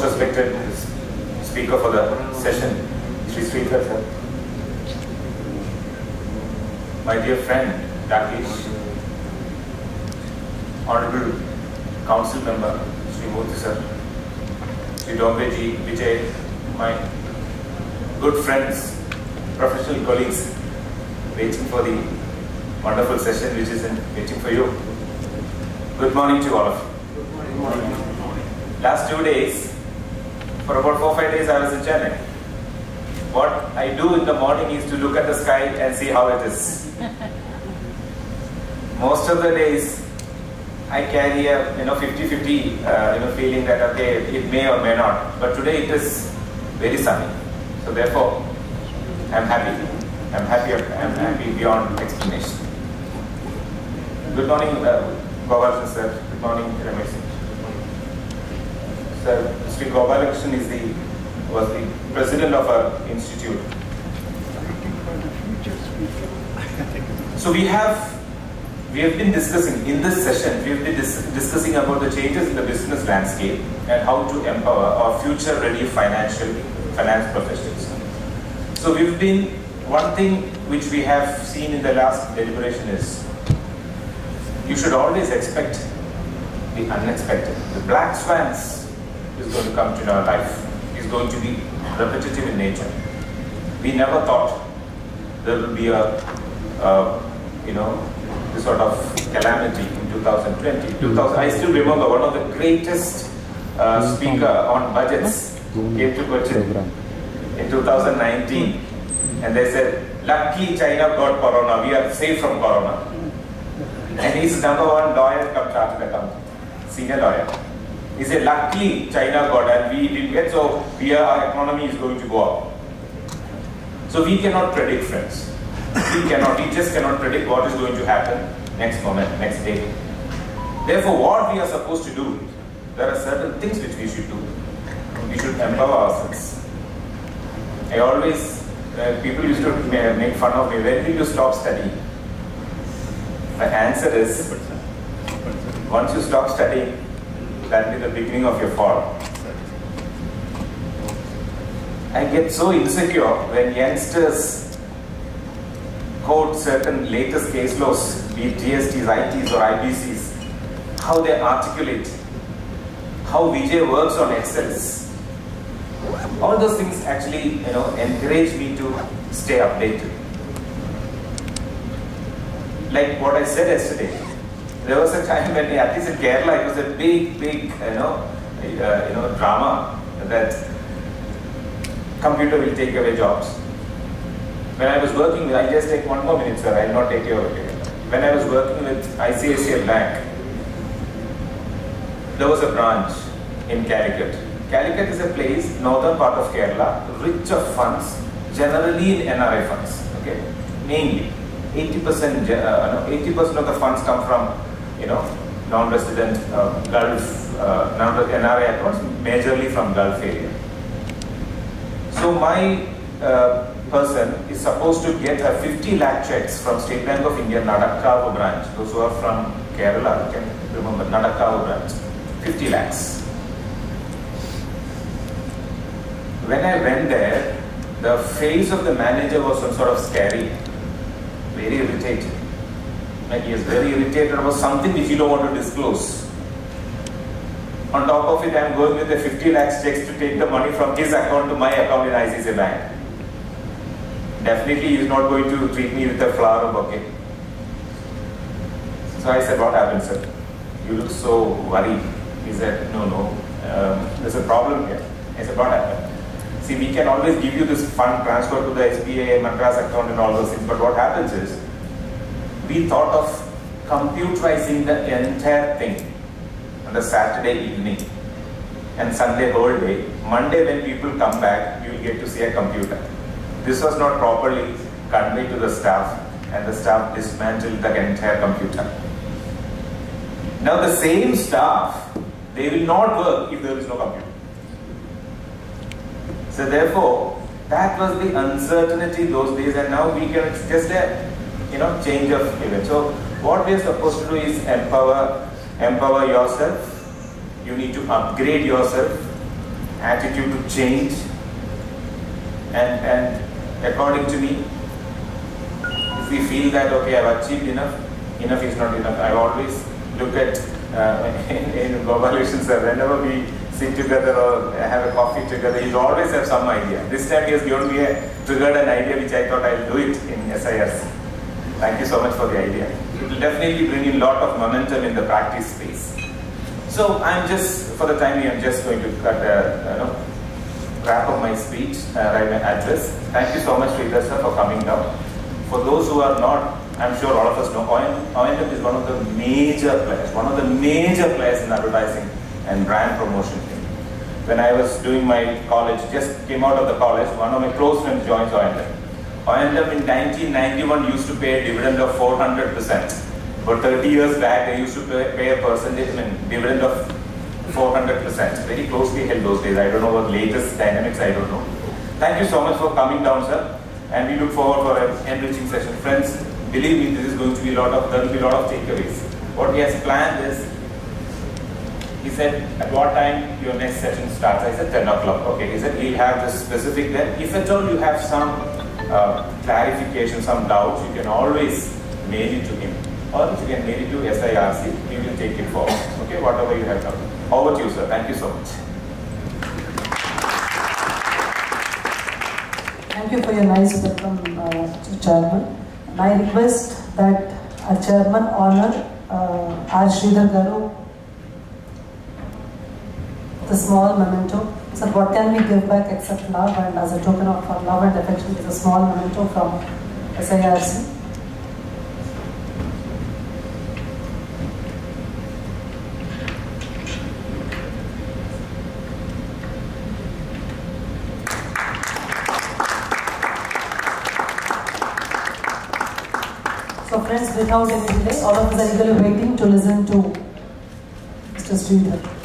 most respected speaker for the session, Sri Sridhar sir. My dear friend, Rakesh, Honorable Council Member, Sri Murthy sir, Sri Dombeji, Vijay, my good friends, professional colleagues, waiting for the wonderful session which is in, waiting for you. Good morning to all of you. Last two days, for about four five days, I was in Chennai. What I do in the morning is to look at the sky and see how it is. Most of the days, I carry a you know 50-50 uh, you know feeling that okay it may or may not. But today it is very sunny. So therefore, I'm happy. I'm happy. I'm happy beyond explanation. Good morning, uh, sir. Good morning, Ramesh sir. Sri Gopalakrishnan is the was the president of our institute. So we have we have been discussing in this session. We have been dis discussing about the changes in the business landscape and how to empower our future-ready financial finance professionals. So we've been one thing which we have seen in the last deliberation is you should always expect the unexpected. The black swans is going to come to our life. Is going to be repetitive in nature. We never thought there will be a, uh, you know, this sort of calamity in 2020. 2000, I still remember one of the greatest uh, speaker on budgets came to Cochin in 2019 and they said, lucky China got corona, we are safe from corona. And he's number one lawyer come chartered accountant, senior lawyer. He said, luckily China got and we didn't get, so we are, our economy is going to go up. So we cannot predict friends. We cannot, we just cannot predict what is going to happen next moment, next day. Therefore, what we are supposed to do, there are certain things which we should do. We should empower ourselves. I always, uh, people used to make fun of me, when will you stop studying? The answer is, once you stop studying, that will be the beginning of your fall. I get so insecure when youngsters quote certain latest case laws, be it GSTs, ITs or IBCs, how they articulate, how Vijay works on Excels. All those things actually, you know, encourage me to stay updated. Like what I said yesterday, there was a time when, at least in Kerala, it was a big, big, you know, uh, you know, drama that computer will take away jobs. When I was working with, I just take one more minute, sir, I will not take your When I was working with ICICI Bank, there was a branch in Calicut. Calicut is a place, northern part of Kerala, rich of funds, generally in NRI funds, okay, mainly. 80% uh, 80% of the funds come from, you know, non-resident uh, Gulf, uh, NRI accounts, majorly from Gulf area. So my uh, person is supposed to get a 50 lakh checks from State Bank of India Nadakkavu branch. Those who are from Kerala can remember Nadakkavu branch. 50 lakhs. When I went there, the face of the manager was some sort of scary, very irritated. Like he is very irritated about something which you don't want to disclose. On top of it, I am going with the 50 lakhs checks to take the money from his account to my account in ICICI Bank. Definitely he is not going to treat me with a flower bouquet. So I said, what happened, sir? You look so worried. He said, no, no, um, there's a problem here. I said, what happened? See, we can always give you this fund transfer to the SBI Madras account and all those things, but what happens is, we thought of computerizing the entire thing on the Saturday evening and Sunday whole day. Monday when people come back, you will get to see a computer. This was not properly conveyed to the staff and the staff dismantled the entire computer. Now the same staff, they will not work if there is no computer. So therefore, that was the uncertainty those days and now we can, just a you know, change of event. So what we are supposed to do is empower, empower yourself. You need to upgrade yourself. attitude to change. And, and according to me, if we feel that, okay, I've achieved enough, enough is not enough. I always look at, uh, in, in globalization, sir, whenever we sit together or have a coffee together, you always have some idea. This time he has given me a, triggered an idea which I thought I'll do it in SIRC. Thank you so much for the idea. It will definitely bring in a lot of momentum in the practice space. So I'm just, for the time being, I'm just going to cut, uh, you know, wrap up my speech, uh, my address. Thank you so much, Sridhar for coming down. For those who are not, I'm sure all of us know, O&M is one of the major players, one of the major players in advertising and brand promotion. When I was doing my college, just came out of the college, one of my close friends joins O&M. O&M in 1991 used to pay a dividend of 400%. But 30 years back, they used to pay, pay a percentage, I mean, dividend of 400%. Very closely held those days. I don't know what latest dynamics, I don't know. Thank you so much for coming down, sir and we look forward for an enriching session. Friends, believe me, this is going to be a lot of, there will be a lot of takeaways. What he has planned is, he said, at what time your next session starts? I said 10 o'clock. Okay, he said he'll have this specific then. If at all you have some uh, clarification, some doubts, you can always mail it to him. Or you can mail it to SIRC, we will take it forward. Okay, whatever you have done. Over to you, sir. Thank you so much. Thank you for your nice welcome, uh, Chairman. I request that our Chairman honor uh, R. Sridhar Garu the small memento. So what can we give back except love and as a token of our love and affection is a small memento from SIRC. So friends, without any delay, all of us are eagerly waiting to listen to Mr. Sridhar.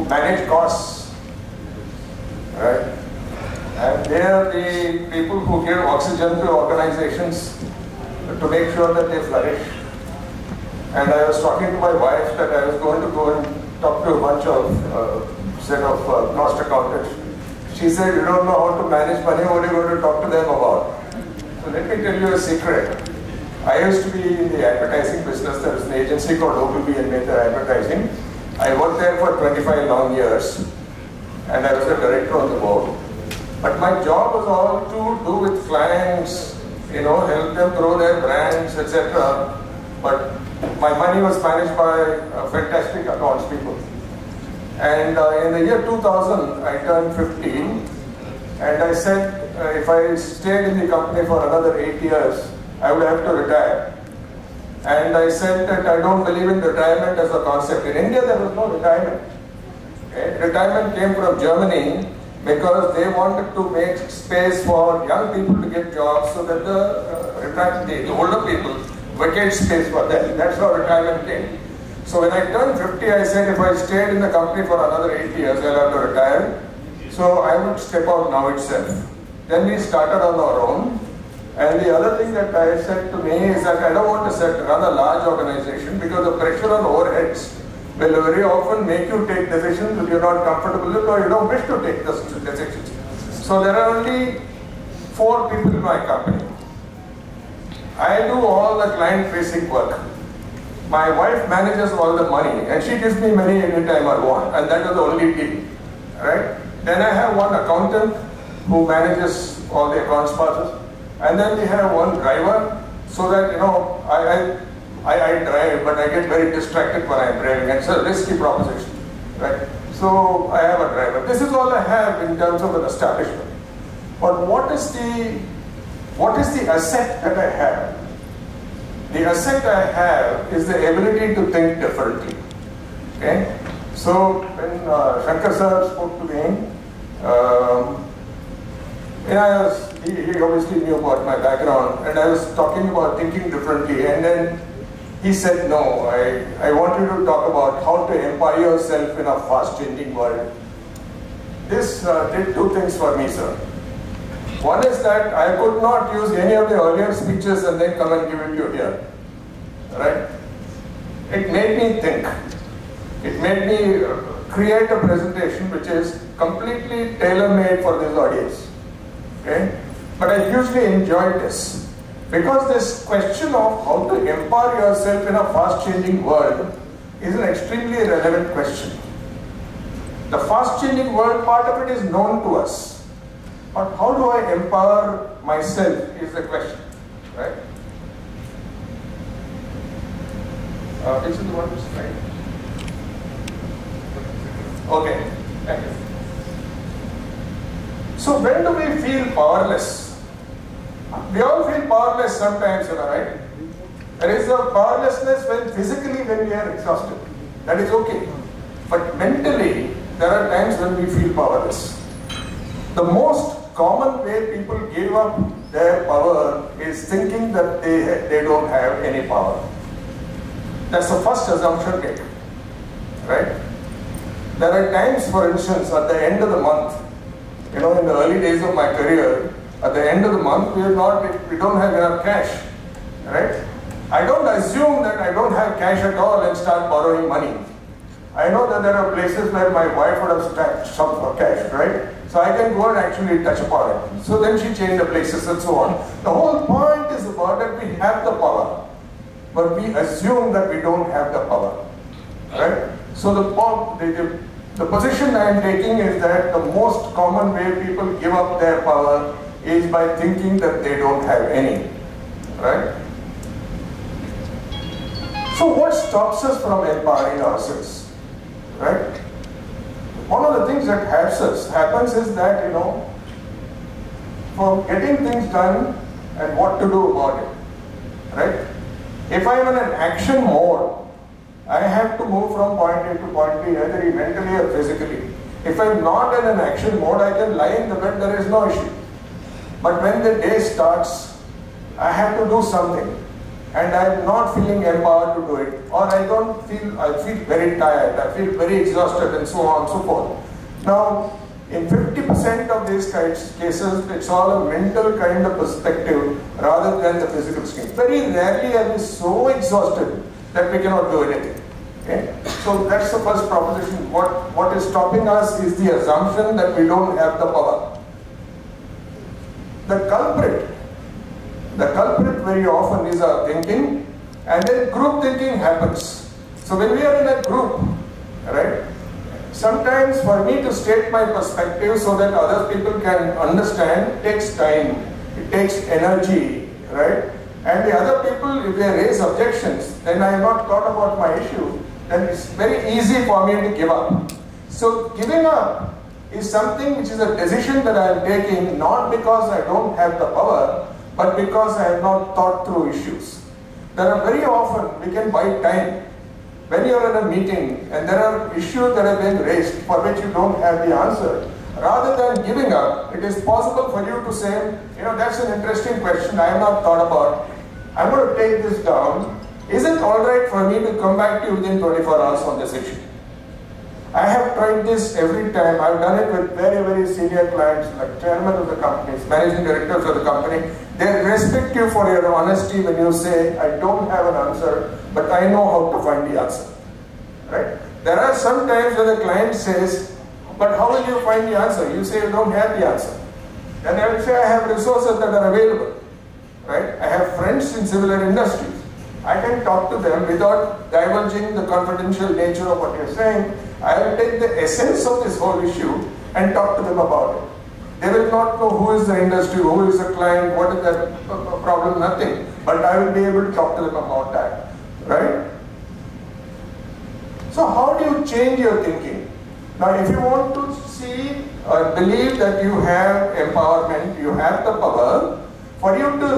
Manage costs, right? And they are the people who give oxygen to organizations to make sure that they flourish. And I was talking to my wife that I was going to go and talk to a bunch of uh, set of uh, cost accountants. She said, you don't know how to manage money, what are you going to talk to them about? So let me tell you a secret. I used to be in the advertising business. There was an agency called Ogilvy and Mather Advertising. I worked there for 25 long years and I was a director on the board. But my job was all to do with clients, you know, help them grow their brands, etc. But my money was managed by uh, fantastic accounts people. And uh, in the year 2000, I turned 15, and I said uh, if I stayed in the company for another eight years, I would have to retire. And I said that I don't believe in retirement as a concept. In India, there was no retirement. Okay? Retirement came from Germany because they wanted to make space for young people to get jobs so that the, uh, the, older people vacate space for them. That's how retirement came. So when I turned 50, I said if I stayed in the company for another eight years, I'll have to retire. So I would step out now itself. Then we started on our own. And the other thing that I said to me is that I don't want to set, another large organization because the pressure on overheads will very often make you take decisions that you're not comfortable with or you don't wish to take those decisions. So there are only four people in my company. I do all the client facing work. My wife manages all the money and she gives me money anytime I want and that is the only deal. Right? Then I have one accountant who manages all the accounts passes and then we have one driver so that you know I, I I, I drive, but I get very distracted when I'm driving. It's a risky proposition, right? So I have a driver. This is all I have in terms of an establishment. But what is the what is the asset that I have? The asset I have is the ability to think differently. Okay? So when uh, Shankar sir spoke to me, um, and I was, he, he obviously knew about my background, and I was talking about thinking differently, and then he said, no, I, I want you to talk about how to empower yourself in a fast-changing world. This uh, did two things for me, sir. One is that I could not use any of the earlier speeches and then come and give it to you here. Right? It made me think. It made me uh, create a presentation which is completely tailor-made for this audience. Okay? But I hugely enjoyed this. Because this question of how to empower yourself in a fast-changing world is an extremely relevant question. The fast-changing world, part of it is known to us. But how do I empower myself is the question, right? Uh, is the one slide? Okay, thank you. So when do we feel powerless? We all feel powerless sometimes, you know, right? There is a powerlessness when physically when we are exhausted. That is okay. But mentally, there are times when we feel powerless. The most common way people give up their power is thinking that they, they don't have any power. That's the first assumption right? There are times, for instance, at the end of the month, you know, in the early days of my career, at the end of the month, we are not, we don't have enough cash, right? I don't assume that I don't have cash at all and start borrowing money. I know that there are places where my wife would have some for cash, right? So I can go and actually touch upon it. So then she changed the places and so on. The whole point is about that we have the power, but we assume that we don't have the power, right? So the, the, the, the position I am taking is that the most common way people give up their power is by thinking that they don't have any, right? So what stops us from empowering ourselves, right? One of the things that us, happens is that, you know, for getting things done and what to do about it, right? If I'm in an action mode, I have to move from point A to point B, either mentally or physically. If I'm not in an action mode, I can lie in the bed, there is no issue. But when the day starts, I have to do something and I'm not feeling empowered to do it or I don't feel, I feel very tired, I feel very exhausted and so on and so forth. Now, in 50% of these cases, it's all a mental kind of perspective rather than the physical strength. Very rarely are we so exhausted that we cannot do anything. Okay? So that's the first proposition. What, what is stopping us is the assumption that we don't have the power the culprit. The culprit very often is our thinking and then group thinking happens. So when we are in a group, right, sometimes for me to state my perspective so that other people can understand takes time, it takes energy, right? And the other people, if they raise objections, then I have not thought about my issue, then it's very easy for me to give up. So giving up is something which is a decision that I am taking not because I don't have the power, but because I have not thought through issues. There are very often we can buy time. When you are in a meeting and there are issues that have been raised for which you don't have the answer, rather than giving up, it is possible for you to say, you know, that's an interesting question I have not thought about. I'm going to take this down. Is it alright for me to come back to you within 24 hours on this issue? I have tried this every time. I've done it with very, very senior clients, like chairman of the companies, managing directors of the company. They respect you for your honesty when you say, I don't have an answer, but I know how to find the answer. Right? There are some times when the client says, but how will you find the answer? You say you don't have the answer. Then I will say I have resources that are available. Right? I have friends in similar industries. I can talk to them without divulging the confidential nature of what you're saying I will take the essence of this whole issue and talk to them about it. They will not know who is the industry, who is the client, what is the problem, nothing. But I will be able to talk to them about that. Right? So how do you change your thinking? Now, if you want to see or believe that you have empowerment, you have the power,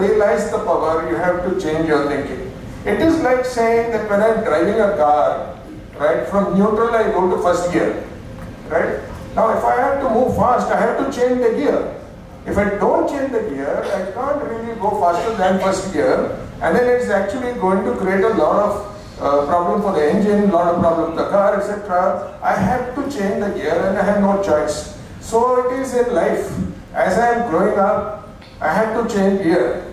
realize the power, you have to change your thinking. It is like saying that when I'm driving a car, right, from neutral I go to first gear, right? Now, if I have to move fast, I have to change the gear. If I don't change the gear, I can't really go faster than first gear, and then it's actually going to create a lot of uh, problem for the engine, lot of problem for the car, etc. I have to change the gear and I have no choice. So it is in life. As I am growing up, I have to change gear,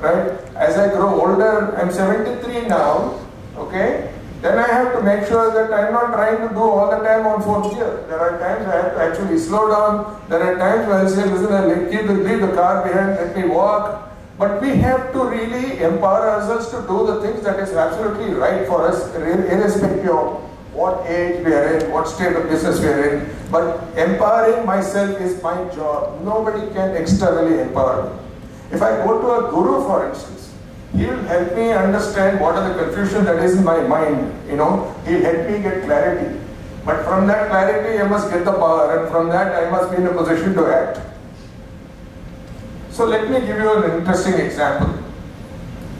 right? As I grow older, I'm 73 now, okay? Then I have to make sure that I'm not trying to do all the time on fourth gear. There are times I have to actually slow down. There are times where I say, listen, I'll keep the, leave the car behind, let me walk. But we have to really empower ourselves to do the things that is absolutely right for us, irrespective of what age we are in, what state of business we are in. But empowering myself is my job. Nobody can externally empower me. If I go to a guru, for instance, he will help me understand what are the confusion that is in my mind. You know, he'll help me get clarity. But from that clarity, I must get the power, and from that, I must be in a position to act. So let me give you an interesting example.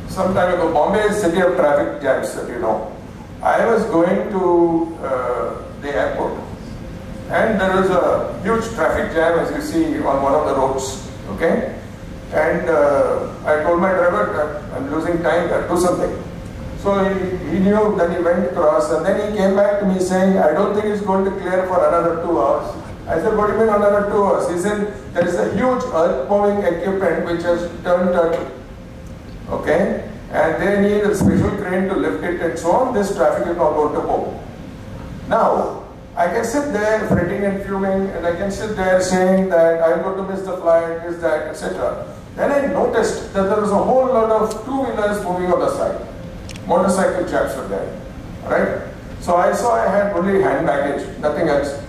Some time ago, Bombay is city of traffic jams that you know. I was going to uh, the airport and there was a huge traffic jam as you see on one of the roads, okay? And uh, I told my driver, that I'm losing time, do something. So he, he knew that he went across and then he came back to me saying, I don't think it's going to clear for another two hours. I said, what do you mean another two hours? He said, there is a huge earth moving equipment which has turned turtle. Okay? And they need a special crane to lift it and so on. This traffic is not going to move. Now, I can sit there fretting and fuming and I can sit there saying that I'm going to miss the flight, this, that, etc. Then I noticed that there was a whole lot of two-wheelers moving on the side. Motorcycle chaps were there. Right? So I saw I had only hand baggage, nothing else.